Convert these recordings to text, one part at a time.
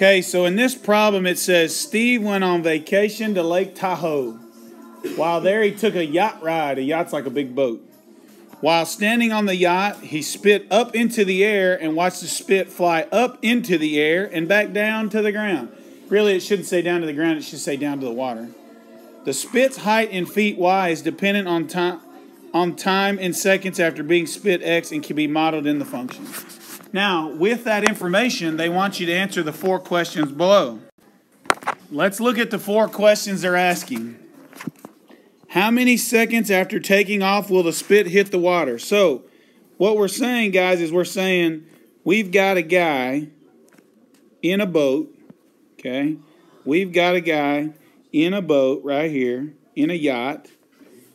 Okay, so in this problem it says Steve went on vacation to Lake Tahoe. While there, he took a yacht ride. A yacht's like a big boat. While standing on the yacht, he spit up into the air and watched the spit fly up into the air and back down to the ground. Really, it shouldn't say down to the ground, it should say down to the water. The spit's height in feet y is dependent on time on time in seconds after being spit x and can be modeled in the function. Now, with that information, they want you to answer the four questions below. Let's look at the four questions they're asking. How many seconds after taking off will the spit hit the water? So, what we're saying, guys, is we're saying we've got a guy in a boat, okay? We've got a guy in a boat right here, in a yacht,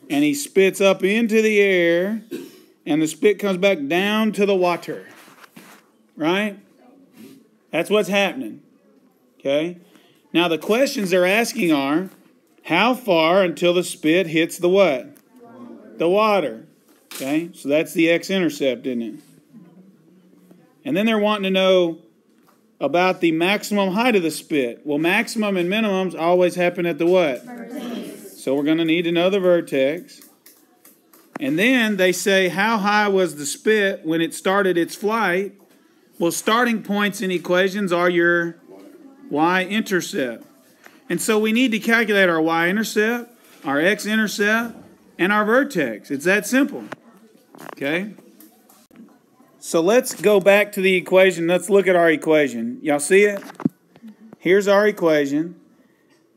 and he spits up into the air, and the spit comes back down to the water. Right? That's what's happening. Okay? Now, the questions they're asking are how far until the spit hits the what? The water. Okay? So that's the x intercept, isn't it? And then they're wanting to know about the maximum height of the spit. Well, maximum and minimums always happen at the what? Vertex. So we're going to need to know the vertex. And then they say, how high was the spit when it started its flight? Well, starting points in equations are your y-intercept. And so we need to calculate our y-intercept, our x-intercept, and our vertex. It's that simple. Okay? So let's go back to the equation. Let's look at our equation. Y'all see it? Here's our equation.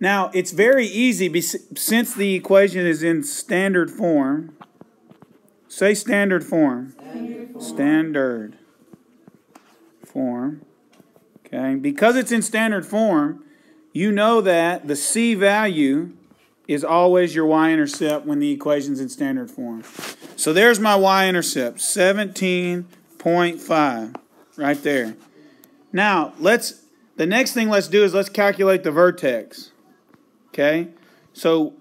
Now, it's very easy since the equation is in standard form. Say standard form. Standard. Form. Standard form. Okay, because it's in standard form, you know that the C value is always your y-intercept when the equation's in standard form. So there's my y-intercept, 17.5, right there. Now, let's, the next thing let's do is let's calculate the vertex. Okay, so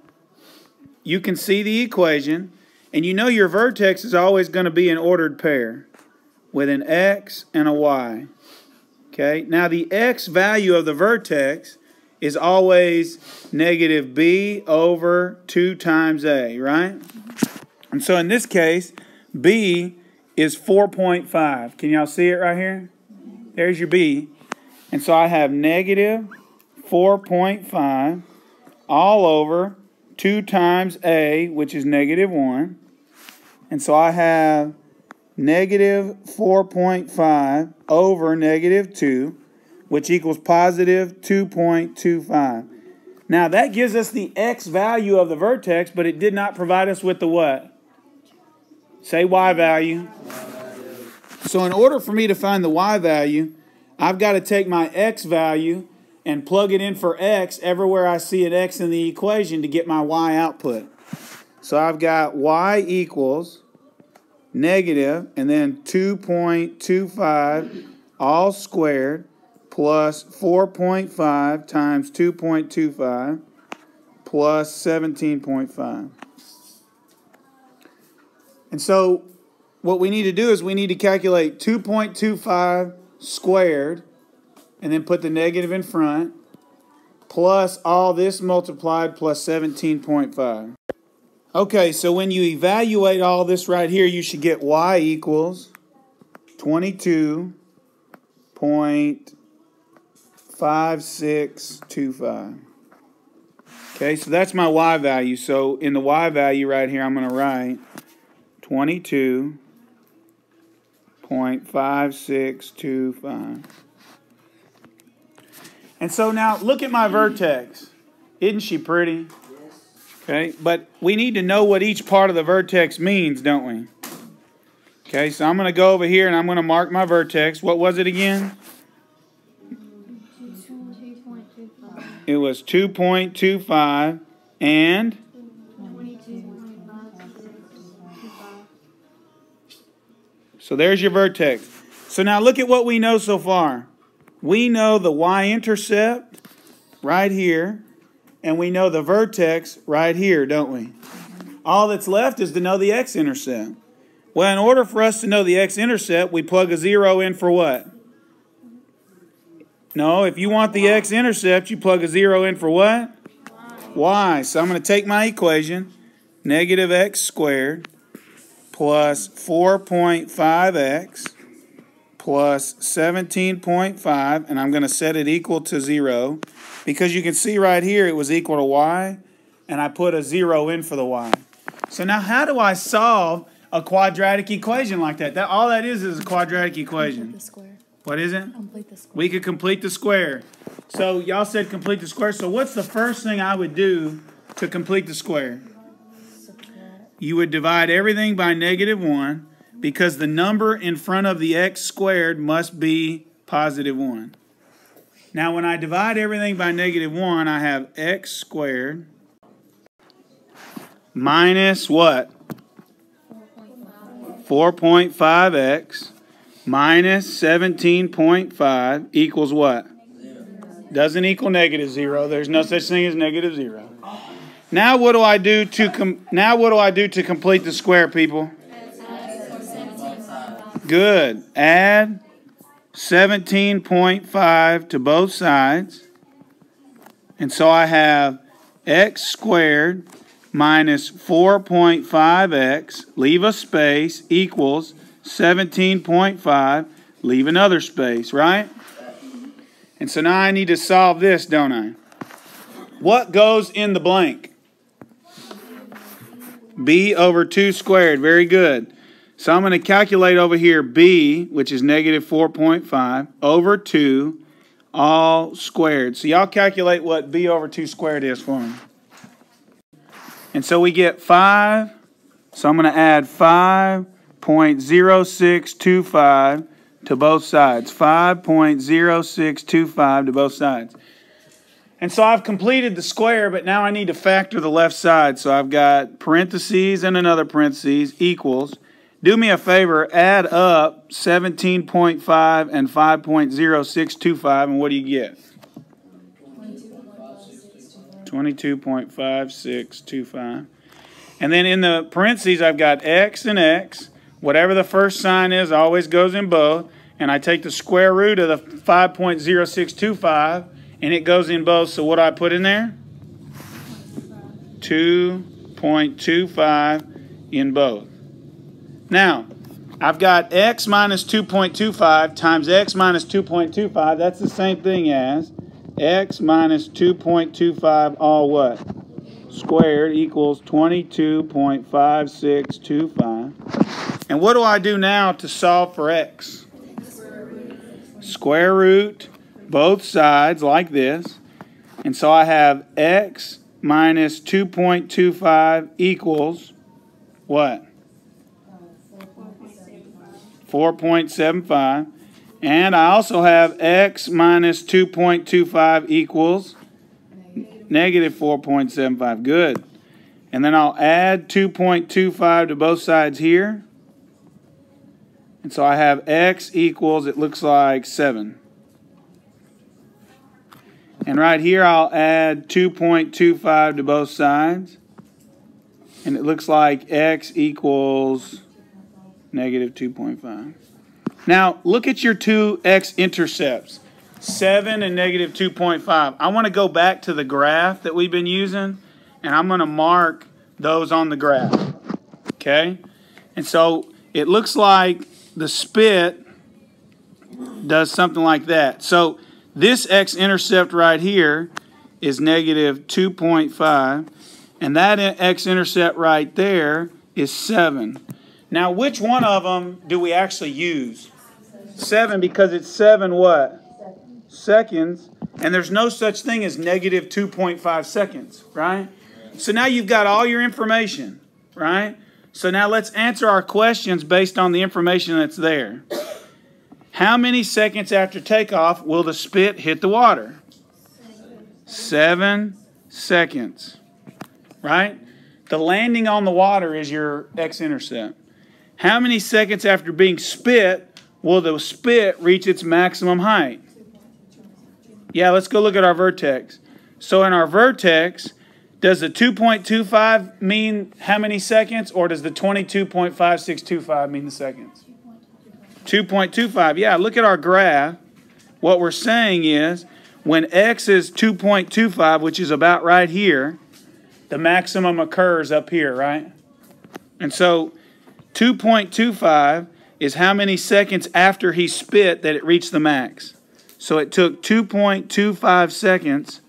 you can see the equation, and you know your vertex is always going to be an ordered pair with an x and a y. Okay, now the x value of the vertex is always negative b over 2 times a, right? And so in this case, b is 4.5. Can y'all see it right here? There's your b. And so I have negative 4.5 all over 2 times a, which is negative 1. And so I have negative 4.5 over negative 2, which equals positive 2.25. Now that gives us the x value of the vertex, but it did not provide us with the what? Say y value. So in order for me to find the y value, I've got to take my x value and plug it in for x everywhere I see an x in the equation to get my y output. So I've got y equals negative, and then 2.25 all squared plus 4.5 times 2.25 plus 17.5. And so what we need to do is we need to calculate 2.25 squared and then put the negative in front plus all this multiplied plus 17.5. Okay, so when you evaluate all this right here, you should get y equals 22.5625. Okay, so that's my y value. So in the y value right here, I'm going to write 22.5625. And so now look at my vertex. Isn't she pretty? Okay, but we need to know what each part of the vertex means, don't we? Okay, so I'm going to go over here and I'm going to mark my vertex. What was it again? It was 2.25 and So there's your vertex. So now look at what we know so far. We know the y-intercept right here and we know the vertex right here, don't we? All that's left is to know the x-intercept. Well, in order for us to know the x-intercept, we plug a zero in for what? No, if you want the x-intercept, you plug a 0 in for what? y. So I'm going to take my equation, negative x squared plus 4.5x plus 17.5, and I'm going to set it equal to 0 because you can see right here it was equal to y, and I put a 0 in for the y. So now how do I solve a quadratic equation like that? that all that is is a quadratic equation. What is it? Complete the square. We could complete the square. So y'all said complete the square. So what's the first thing I would do to complete the square? You would divide everything by negative 1 because the number in front of the x squared must be positive 1. Now when I divide everything by negative 1, I have x squared minus what? 4.5x minus 17.5 equals what? Doesn't equal negative 0. There's no such thing as negative 0. Now what do I do to com now what do I do to complete the square, people? Good. Add 17.5 to both sides. And so I have x squared minus 4.5x, leave a space, equals 17.5, leave another space, right? And so now I need to solve this, don't I? What goes in the blank? b over 2 squared. Very good. So I'm going to calculate over here b, which is negative 4.5, over 2, all squared. So y'all calculate what b over 2 squared is for me. And so we get 5. So I'm going to add 5.0625 to both sides. 5.0625 to both sides. And so I've completed the square, but now I need to factor the left side. So I've got parentheses and another parentheses equals. Do me a favor, add up 17.5 and 5.0625, and what do you get? 22.5625. And then in the parentheses, I've got x and x. Whatever the first sign is always goes in both. And I take the square root of the 5.0625, and it goes in both. So what do I put in there? 2.25 in both. Now, I've got x minus 2.25 times x minus 2.25. That's the same thing as x minus 2.25 all what? Squared equals 22.5625. And what do I do now to solve for x? Square root both sides like this. And so I have x minus 2.25 equals what? 4.75. And I also have x minus 2.25 equals negative 4.75. Good. And then I'll add 2.25 to both sides here. And so I have x equals, it looks like 7. And right here I'll add 2.25 to both sides. And it looks like x equals negative 2.5. Now, look at your two x-intercepts, 7 and negative 2.5. I want to go back to the graph that we've been using, and I'm going to mark those on the graph. Okay? And so it looks like the spit does something like that. So this x-intercept right here is negative 2.5, and that x-intercept right there is 7. Now, which one of them do we actually use? Seven, because it's seven what? Seconds. And there's no such thing as negative 2.5 seconds, right? So now you've got all your information, right? So now let's answer our questions based on the information that's there. How many seconds after takeoff will the spit hit the water? Seven seconds, right? The landing on the water is your x-intercept. How many seconds after being spit will the spit reach its maximum height? Yeah, let's go look at our vertex. So in our vertex, does the 2.25 mean how many seconds, or does the 22.5625 mean the seconds? 2.25. Yeah, look at our graph. what we're saying is when x is 2.25, which is about right here, the maximum occurs up here, right? And so 2.25 is how many seconds after he spit that it reached the max. So it took 2.25 seconds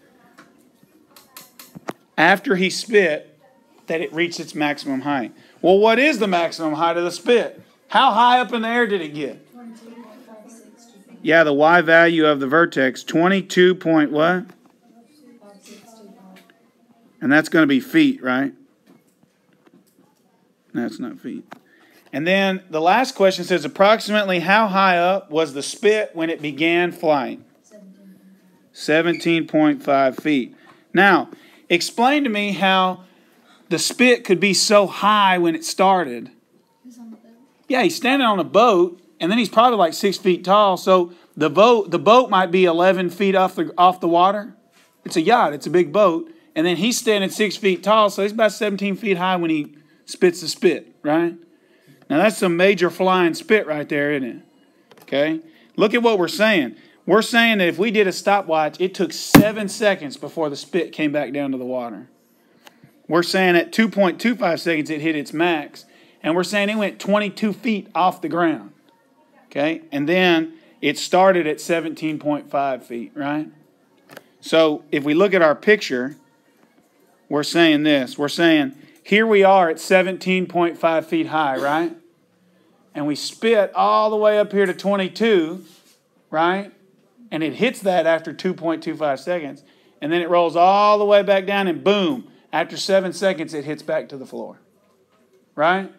after he spit that it reached its maximum height. Well, what is the maximum height of the spit? How high up in the air did it get? Yeah, the y value of the vertex, 22 point what? And that's going to be feet, right? That's not feet. And then the last question says approximately how high up was the spit when it began flying? 17.5 feet. Now, explain to me how the spit could be so high when it started. He's on the boat. yeah, he's standing on a boat, and then he's probably like six feet tall. So the boat, the boat might be 11 feet off the off the water. It's a yacht. It's a big boat, and then he's standing six feet tall, so he's about 17 feet high when he spits the spit, right? Now that's some major flying spit right there, isn't it? Okay. Look at what we're saying. We're saying that if we did a stopwatch, it took seven seconds before the spit came back down to the water. We're saying at 2.25 seconds it hit its max, and we're saying it went 22 feet off the ground. Okay, and then it started at 17.5 feet, right? So if we look at our picture, we're saying this. We're saying here we are at 17.5 feet high, right? And we spit all the way up here to 22, right? And it hits that after 2.25 seconds. And then it rolls all the way back down, and boom, after seven seconds, it hits back to the floor. Right?